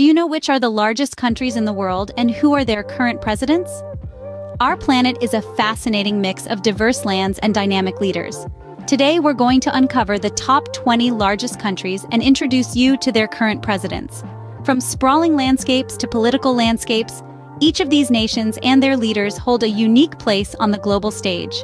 Do you know which are the largest countries in the world and who are their current presidents? Our planet is a fascinating mix of diverse lands and dynamic leaders. Today, we're going to uncover the top 20 largest countries and introduce you to their current presidents. From sprawling landscapes to political landscapes, each of these nations and their leaders hold a unique place on the global stage.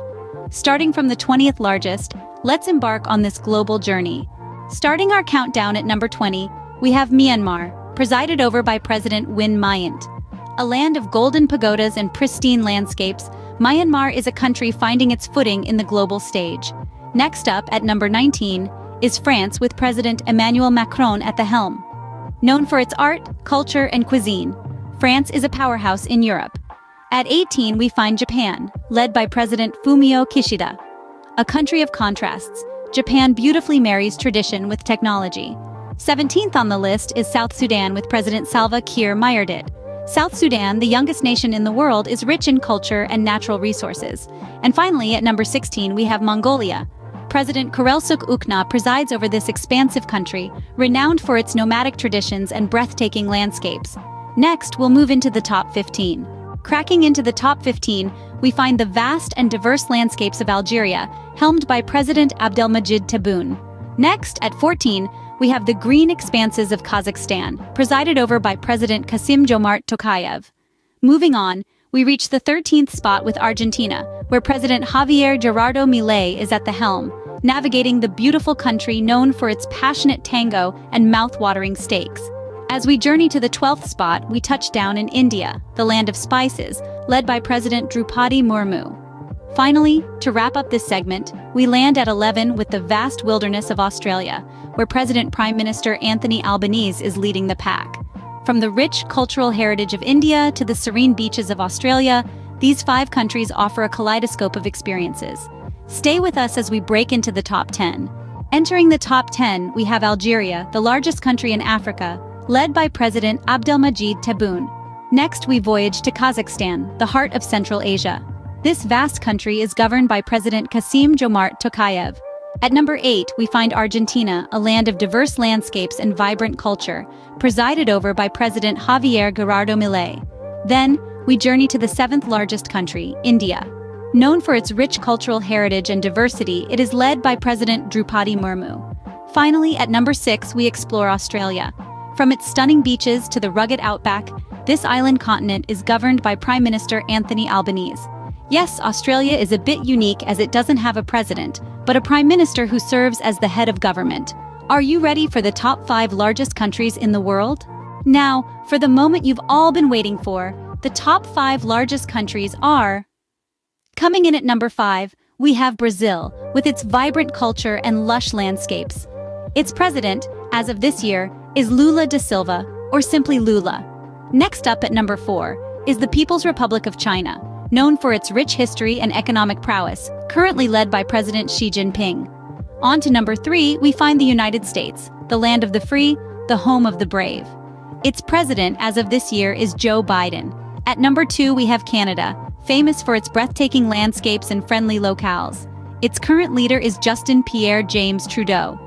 Starting from the 20th largest, let's embark on this global journey. Starting our countdown at number 20, we have Myanmar, presided over by President Win Myint. A land of golden pagodas and pristine landscapes, Myanmar is a country finding its footing in the global stage. Next up, at number 19, is France with President Emmanuel Macron at the helm. Known for its art, culture, and cuisine, France is a powerhouse in Europe. At 18, we find Japan, led by President Fumio Kishida. A country of contrasts, Japan beautifully marries tradition with technology. 17th on the list is South Sudan with President Salva Kiir Mayardit. South Sudan, the youngest nation in the world, is rich in culture and natural resources. And finally, at number 16, we have Mongolia. President Khurelsukh Ukna presides over this expansive country, renowned for its nomadic traditions and breathtaking landscapes. Next, we'll move into the top 15. Cracking into the top 15, we find the vast and diverse landscapes of Algeria, helmed by President Abdelmajid Tebboune. Next, at 14, we have the green expanses of Kazakhstan, presided over by President Kassym-Jomart Tokayev. Moving on, we reach the 13th spot with Argentina, where President Javier Gerardo Milei is at the helm, navigating the beautiful country known for its passionate tango and mouth-watering steaks. As we journey to the 12th spot, we touch down in India, the land of spices, led by President Draupadi Murmu. Finally, to wrap up this segment, we land at 11 with the vast wilderness of Australia, where President Prime Minister Anthony Albanese is leading the pack. From the rich cultural heritage of India to the serene beaches of Australia, these five countries offer a kaleidoscope of experiences. Stay with us as we break into the top 10. Entering the top 10, we have Algeria, the largest country in Africa, led by President Abdelmajid Tebboune. Next, we voyage to Kazakhstan, the heart of Central Asia. This vast country is governed by President Kassym-Jomart Tokayev. At number 8, we find Argentina, a land of diverse landscapes and vibrant culture, presided over by President Javier Gerardo Milei. Then, we journey to the seventh largest country, India. Known for its rich cultural heritage and diversity, it is led by President Draupadi Murmu. Finally, at number 6, we explore Australia. From its stunning beaches to the rugged outback, this island continent is governed by Prime Minister Anthony Albanese. Yes, Australia is a bit unique as it doesn't have a president, but a prime minister who serves as the head of government. Are you ready for the top five largest countries in the world? Now, for the moment you've all been waiting for, the top five largest countries are... Coming in at number five, we have Brazil, with its vibrant culture and lush landscapes. Its president, as of this year, is Lula da Silva, or simply Lula. Next up at number four is the People's Republic of China, known for its rich history and economic prowess, currently led by President Xi Jinping. On to number three, we find the United States, the land of the free, the home of the brave. Its president, as of this year, is Joe Biden. At number two, we have Canada, famous for its breathtaking landscapes and friendly locales. Its current leader is Justin Pierre James Trudeau.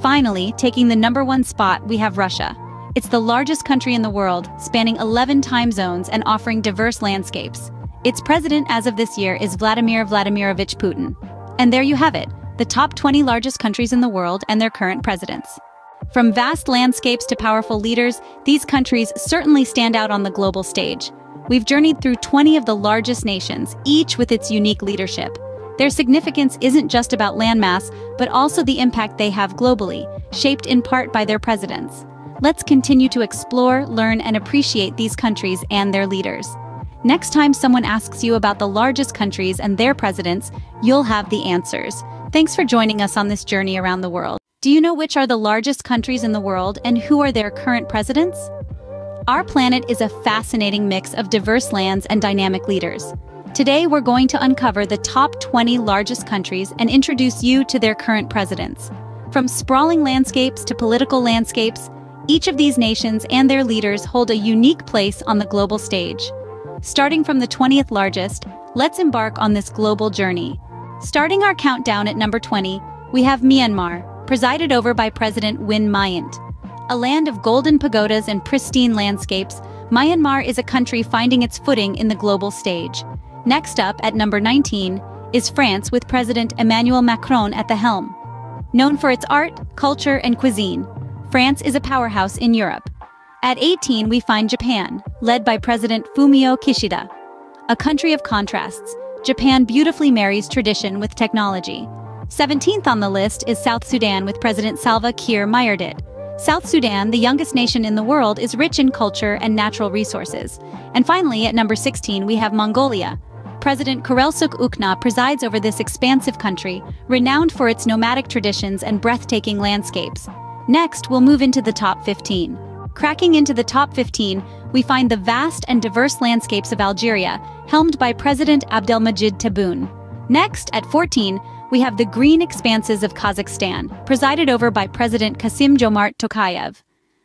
Finally, taking the number one spot, we have Russia. It's the largest country in the world, spanning 11 time zones and offering diverse landscapes. Its president as of this year is Vladimir Vladimirovich Putin. And there you have it, the top 20 largest countries in the world and their current presidents. From vast landscapes to powerful leaders, these countries certainly stand out on the global stage. We've journeyed through 20 of the largest nations, each with its unique leadership. Their significance isn't just about landmass, but also the impact they have globally, shaped in part by their presidents. Let's continue to explore, learn, and appreciate these countries and their leaders. Next time someone asks you about the largest countries and their presidents, you'll have the answers. Thanks for joining us on this journey around the world. Do you know which are the largest countries in the world and who are their current presidents? Our planet is a fascinating mix of diverse lands and dynamic leaders. Today, we're going to uncover the top 20 largest countries and introduce you to their current presidents. From sprawling landscapes to political landscapes, each of these nations and their leaders hold a unique place on the global stage. Starting from the 20th largest, let's embark on this global journey. Starting our countdown at number 20, we have Myanmar, presided over by President Win Myint. A land of golden pagodas and pristine landscapes, Myanmar is a country finding its footing in the global stage. Next up, at number 19, is France with President Emmanuel Macron at the helm. Known for its art, culture, and cuisine, France is a powerhouse in Europe. At 18, we find Japan, led by President Fumio Kishida. A country of contrasts, Japan beautifully marries tradition with technology. 17th on the list is South Sudan with President Salva Kiir Mayardit. South Sudan, the youngest nation in the world, is rich in culture and natural resources. And finally, at number 16, we have Mongolia. President Khurelsukh Ukna presides over this expansive country, renowned for its nomadic traditions and breathtaking landscapes. Next, we'll move into the top 15. Cracking into the top 15, we find the vast and diverse landscapes of Algeria, helmed by President Abdelmajid Tebboune. Next, at 14, we have the green expanses of Kazakhstan, presided over by President Kassym-Jomart Tokayev.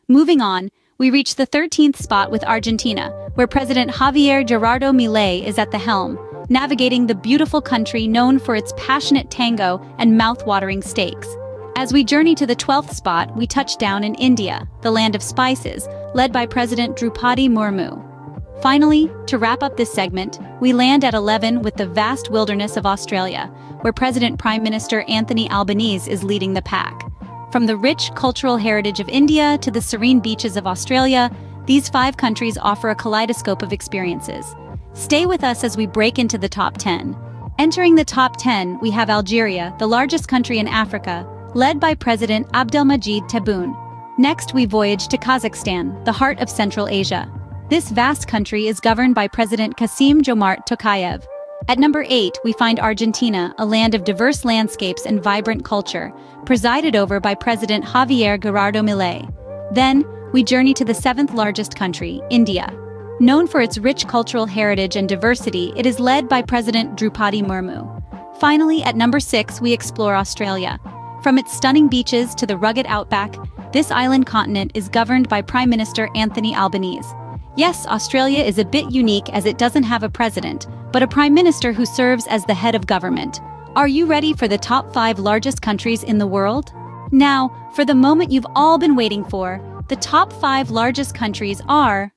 Moving on, we reach the 13th spot with Argentina, where President Javier Gerardo Milei is at the helm, navigating the beautiful country known for its passionate tango and mouth-watering steaks. As we journey to the 12th spot, we touch down in India, the land of spices, led by President Draupadi Murmu. Finally, to wrap up this segment, we land at 11 with the vast wilderness of Australia, where President Prime Minister Anthony Albanese is leading the pack. From the rich cultural heritage of India to the serene beaches of Australia, these five countries offer a kaleidoscope of experiences. Stay with us as we break into the top 10. Entering the top 10, we have Algeria, the largest country in Africa, led by President Abdelmajid Tebboune. Next, we voyage to Kazakhstan, the heart of Central Asia. This vast country is governed by President Kassym-Jomart Tokayev. At number 8, we find Argentina, a land of diverse landscapes and vibrant culture, presided over by President Javier Gerardo Milei. Then, we journey to the seventh largest country, India. Known for its rich cultural heritage and diversity, it is led by President Draupadi Murmu. Finally, at number 6, we explore Australia, from its stunning beaches to the rugged outback, this island continent is governed by Prime Minister Anthony Albanese. Yes, Australia is a bit unique as it doesn't have a president, but a prime minister who serves as the head of government. Are you ready for the top five largest countries in the world? Now, for the moment you've all been waiting for, the top five largest countries are...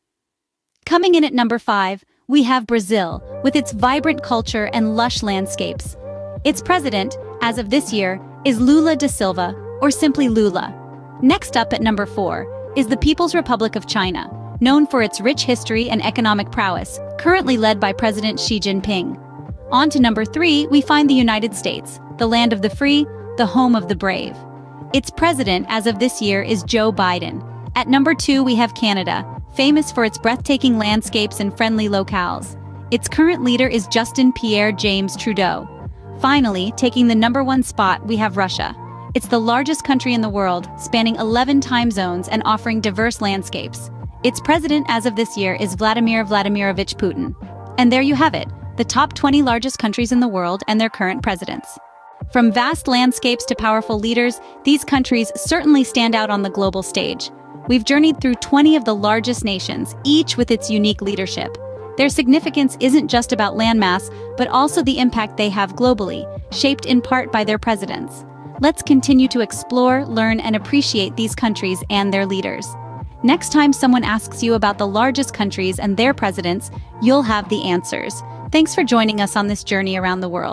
Coming in at number five, we have Brazil, with its vibrant culture and lush landscapes. Its president, as of this year, is Lula da Silva, or simply Lula. Next up at number 4 is the People's Republic of China, known for its rich history and economic prowess, currently led by President Xi Jinping. On to number 3, we find the United States, the land of the free, the home of the brave. Its president as of this year is Joe Biden. At number 2, we have Canada, famous for its breathtaking landscapes and friendly locales. Its current leader is Justin Pierre James Trudeau. Finally, taking the number one spot, we have Russia. It's the largest country in the world, spanning 11 time zones and offering diverse landscapes. Its president as of this year is Vladimir Vladimirovich Putin. And there you have it, the top 20 largest countries in the world and their current presidents. From vast landscapes to powerful leaders, these countries certainly stand out on the global stage. We've journeyed through 20 of the largest nations, each with its unique leadership. Their significance isn't just about landmass, but also the impact they have globally, shaped in part by their presidents. Let's continue to explore, learn, and appreciate these countries and their leaders. Next time someone asks you about the largest countries and their presidents, you'll have the answers. Thanks for joining us on this journey around the world.